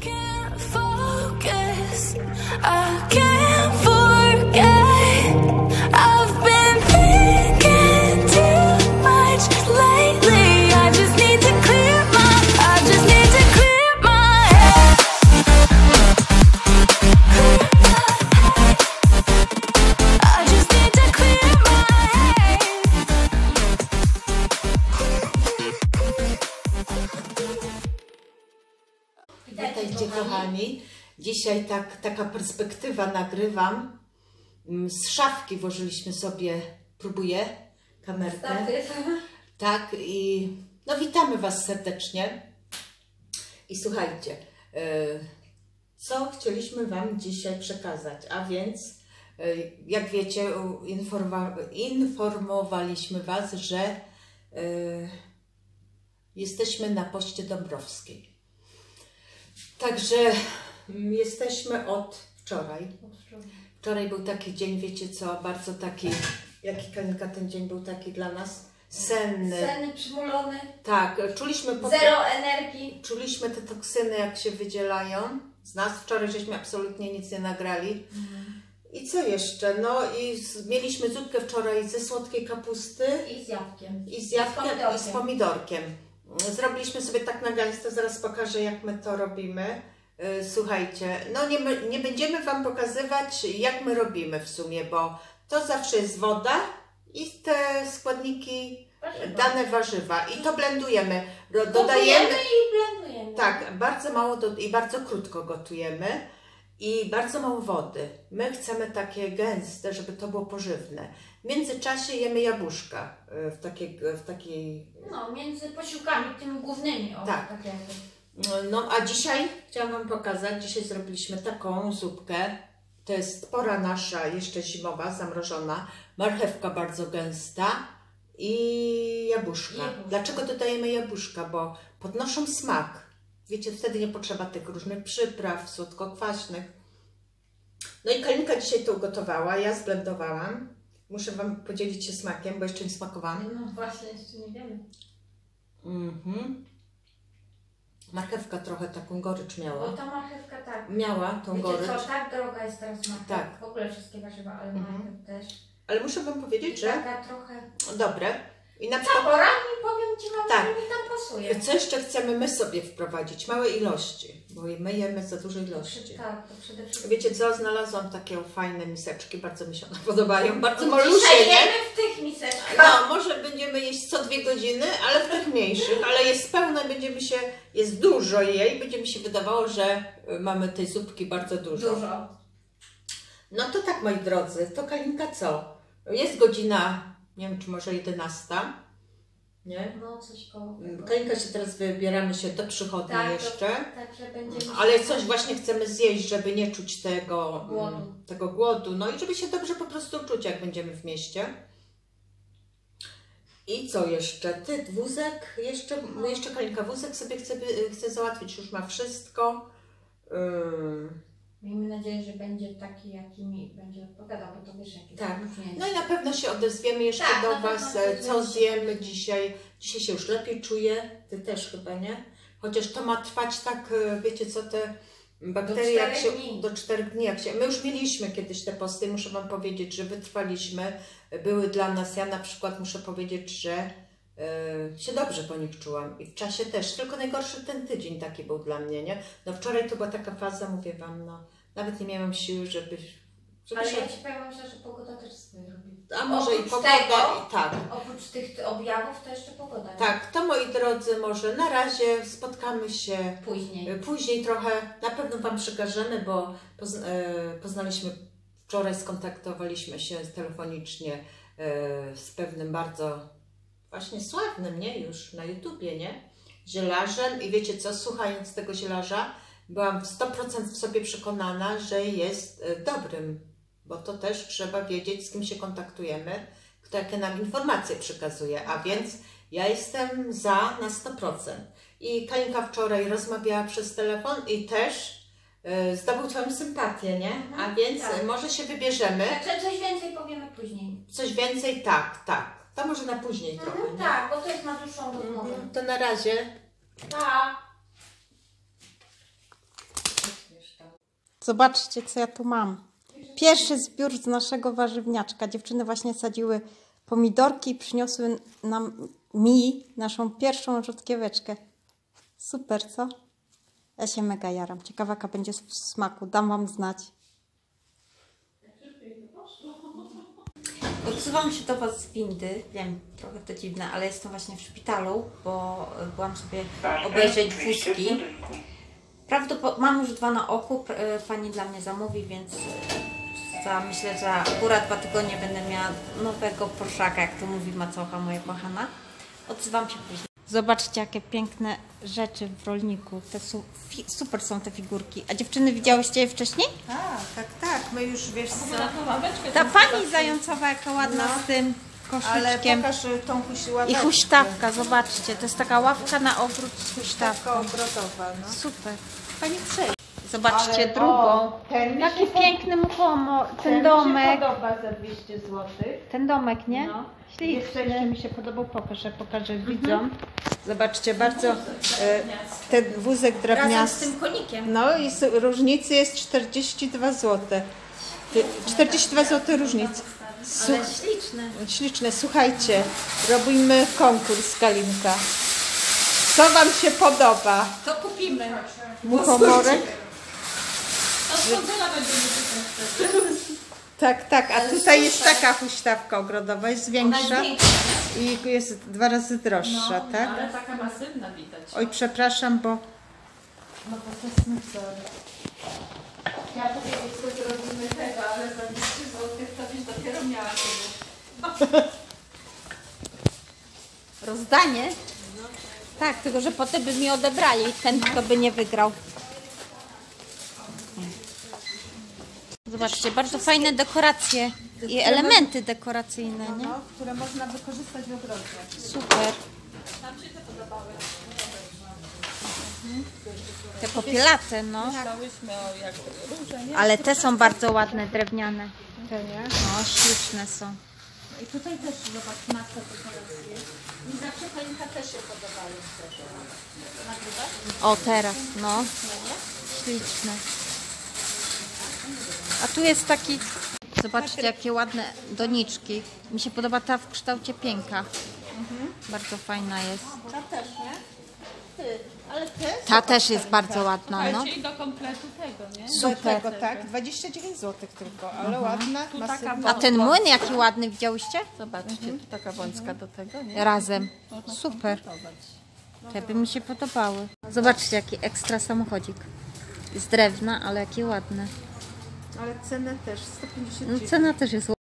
can't focus. I can't Witajcie kochani. Dzisiaj tak, taka perspektywa nagrywam. Mm, Z szafki włożyliśmy sobie, próbuję kamerkę. Tak i no witamy Was serdecznie. I słuchajcie, e, co chcieliśmy Wam dzisiaj przekazać, a więc e, jak wiecie, informowaliśmy Was, że e, jesteśmy na poście Dąbrowskiej. Także mm, jesteśmy od wczoraj. Wczoraj był taki dzień, wiecie co, bardzo taki, jaki Kalinka ten dzień był taki dla nas senny. Senny, przymulony, Tak, czuliśmy po zero energii. czuliśmy te toksyny, jak się wydzielają z nas. Wczoraj żeśmy absolutnie nic nie nagrali. Mhm. I co jeszcze? No i z, mieliśmy zupkę wczoraj ze słodkiej kapusty I z jabłkiem. i z jabłkiem i z pomidorkiem. Zrobiliśmy sobie tak na gęsto, zaraz pokażę jak my to robimy. Yy, Słuchajcie, no nie, nie będziemy Wam pokazywać jak my robimy w sumie, bo to zawsze jest woda i te składniki, Warzywa. dane warzywa i to blendujemy. Dodajemy, i blendujemy. tak, bardzo mało do, i bardzo krótko gotujemy i bardzo mało wody. My chcemy takie gęste, żeby to było pożywne. W międzyczasie jemy jabłuszka y, w takiej, w takiej No, między posiłkami tymi głównymi. O, Tak. tak. No a dzisiaj chciałam Wam pokazać, dzisiaj zrobiliśmy taką zupkę. To jest pora nasza, jeszcze zimowa, zamrożona. Marchewka bardzo gęsta i jabłuszka. Jabłuszka. Dlaczego dodajemy jabłuszka? Bo podnoszą smak. Wiecie, wtedy nie potrzeba tych różnych przypraw, słodko-kwaśnych. No i Kalinka dzisiaj to ugotowała, ja zblendowałam. Muszę Wam podzielić się smakiem, bo jeszcze nie smakowałam. No właśnie, jeszcze nie wiemy. Mhm. Marchewka trochę taką gorycz miała. Bo ta marchewka tak. Miała tą Wiecie gorycz. co, tak droga jest teraz marchew. Tak. W ogóle wszystkie warzywa, ale Mhm. marchew też. Ale muszę Wam powiedzieć, I że taka trochę... dobre. I na przykład, Taborami powiem Ci Wam, Tak. mi tam pasuje. co jeszcze chcemy my sobie wprowadzić? Małe ilości, bo my jemy za duże ilości. Tak, to przede wszystkim. Wiecie co, znalazłam takie fajne miseczki, bardzo mi się one podobają, bardzo malusie, nie? jemy w tych miseczkach. No, może będziemy jeść co dwie godziny, ale w tych mniejszych, ale jest pełne, będziemy się, jest dużo jej, będzie mi się wydawało, że y, mamy tej zupki bardzo dużo. Dużo. No to tak, moi drodzy, to Kalinka co? Jest godzina, nie wiem, czy może 11, nie? No, coś koło tego. Kalinka się teraz wybieramy się do przychodni Tak, jeszcze, Także będziemy... ale coś właśnie chcemy zjeść, żeby nie czuć tego Głodu. mm, tego głodu, no i żeby się dobrze po prostu czuć, jak będziemy w mieście. I co jeszcze? Ty, wózek? Jeszcze, No. jeszcze Kalinka wózek sobie chce, chce załatwić, już ma wszystko. Ym, Miejmy nadzieję, że będzie taki, jaki mi będzie odpowiadał, bo to wiesz, jaki Tak. No i na pewno się odezwiemy jeszcze Tak, do Was, e, co zjemy dzisiaj. Dzisiaj się już lepiej czuję, Ty też chyba, nie? Chociaż to ma trwać tak, e, wiecie co, te bakterie jak się... dni. Do czterech dni. Jak się, my już mieliśmy kiedyś te posty, muszę Wam powiedzieć, że wytrwaliśmy. Były dla nas, ja na przykład muszę powiedzieć, że się dobrze po nich czułam. I w czasie też, tylko najgorszy ten tydzień taki był dla mnie, nie? No wczoraj to była taka faza, mówię Wam, no nawet nie miałam siły, żeby... żeby Ale się... ja Ci powiem myślę, że pogoda też swoje robi. A może i Oprócz pogoda, tego- i tak. Oprócz tych objawów to jeszcze pogoda. Tak, to moi drodzy, może na razie spotkamy się Później. e, później trochę, na pewno Wam przekażemy, bo pozn- e, poznaliśmy, wczoraj skontaktowaliśmy się telefonicznie e, z pewnym bardzo właśnie sławnym, nie, już na YouTubie, nie, zielarzem i wiecie co, słuchając tego zielarza, byłam w 100% w sobie przekonana, że jest e, dobrym, bo to też trzeba wiedzieć, z kim się kontaktujemy, kto jakie nam informacje przekazuje, a więc ja jestem za na 100%. I Kalinka wczoraj rozmawiała przez telefon i też e, zdobył Twoją sympatię, nie? A Mhm, więc tak. może się wybierzemy. Także coś więcej powiemy później. Coś więcej? Tak, tak. To może na później trochę. Mhm, nie? tak, bo to jest na dłuższą rozmowę. Mhm, To na razie. Pa! Zobaczcie, co ja tu mam. Pierwszy zbiór z naszego warzywniaczka. Dziewczyny właśnie sadziły pomidorki i przyniosły nam mi naszą pierwszą rzodkieweczkę. Super, co? Ja się mega jaram. Ciekawa, jaka będzie w smaku. Dam wam znać. Odsuwam się do Was z windy. Wiem, trochę to dziwne, ale jestem właśnie w szpitalu, bo byłam sobie obejrzeć wózki. Prawdopodobnie mam już dwa na oku. e, Pani dla mnie zamówi, więc e, za, myślę, że akurat dwa tygodnie będę miała nowego proszaka, jak to mówi macocha moja kochana. Odzywam się później. Zobaczcie, jakie piękne rzeczy w rolniku. Te su- fi- super są te figurki. A dziewczyny widziałyście je wcześniej? Tak, tak, tak. My już wiesz co. Ta pani zającowa, jaka ładna z tym Ale koszyczkiem. pokaż y. I huśtawka, zobaczcie, to jest taka ławka na ogród z huśtawką. ogrodowa, no. Super. Pani przejść. Zobaczcie Ale, drugą. o, ten mi Jaki się piękny muchomo, ten Ten mi domek. się podoba za 200 zł. Ten domek, nie? No. Jeszcze, jeszcze mi się podobał, pokażę, pokażę widzom. Zobaczcie, bardzo e, ten wózek Razem z tym konikiem. No i s- różnicy jest 42 zł. 42 zł różnic. Su- Ale śliczne. Śliczne, słuchajcie, robimy konkurs Kalinka. Co Wam się podoba? To kupimy. Muchomorek? Tak, tak, a tutaj jest taka huśtawka ogrodowa, jest większa i jest dwa razy droższa, tak? Ale taka masywna widać. Oj, przepraszam, bo No bo to jest mycer. Ja powiedzieć, że zrobimy tego, ale za 200 zł to byś dopiero miała kiedy. Rozdanie? Tak, tylko że potem by mi odebrali ten, kto by nie wygrał. Zobaczcie, bardzo fajne dekoracje i elementy dekoracyjne, nie? no, które można wykorzystać w ogrodzie. Super. Te popielate, no. Myślałyśmy o jak róże, nie? Ale te są bardzo ładne, drewniane. Te, nie? No, śliczne są. I tutaj też zobacz masę dekoracji. Mi zawsze palinka też się podobały? O, teraz, no. Śliczne. A tu jest taki... Zobaczcie, jakie ładne doniczki. Mi się podoba ta w kształcie pięka. Bardzo fajna jest. Ta też, nie? Ty, ale te Ta też jest bardzo ładna, no. Słuchajcie, i do kompletu tego, nie? Super. Tego, tak, 29 zł tylko, ale ładna, Tu taka masywna. A ten młyn jaki ładny, widziałyście? Zobaczcie, tu taka wąska do tego, nie? Razem. Super. Te by mi się podobały. Zobaczcie, jaki ekstra samochodzik. Z drewna, ale jakie ładne. Ale cenę też, 150 No, cena też jest